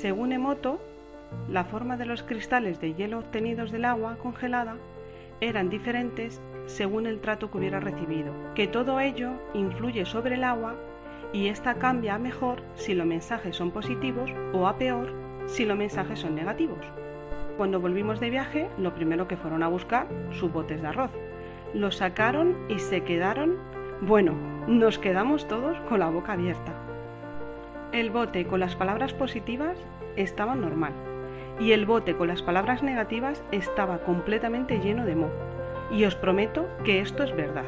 Según Emoto, la forma de los cristales de hielo obtenidos del agua congelada eran diferentes según el trato que hubiera recibido, que todo ello influye sobre el agua y ésta cambia a mejor si los mensajes son positivos o a peor si los mensajes son negativos. Cuando volvimos de viaje, lo primero que fueron a buscar, sus botes de arroz. Los sacaron y se quedaron, bueno, nos quedamos todos con la boca abierta. El bote con las palabras positivas estaba normal y el bote con las palabras negativas estaba completamente lleno de moho. Y os prometo que esto es verdad.